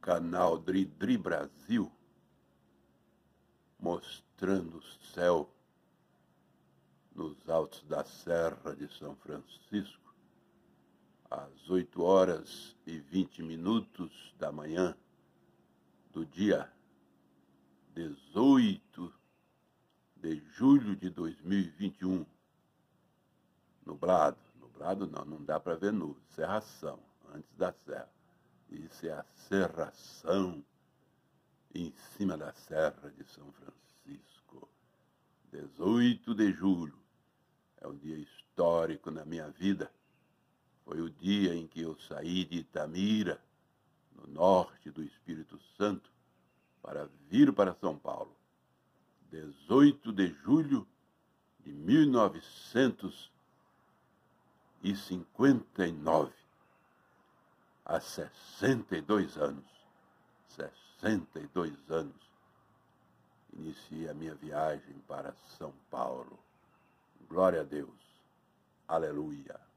canal Dri Brasil, mostrando o céu nos altos da Serra de São Francisco, às 8 horas e 20 minutos da manhã do dia 18 de julho de 2021. Nublado, nublado não, não dá para ver nuvem, serração, antes da serra. Isso é a serração em cima da Serra de São Francisco. 18 de julho é um dia histórico na minha vida. Foi o dia em que eu saí de Itamira, no norte do Espírito Santo, para vir para São Paulo. 18 de julho de 1959 há 62 anos, 62 anos, iniciei a minha viagem para São Paulo. Glória a Deus. Aleluia.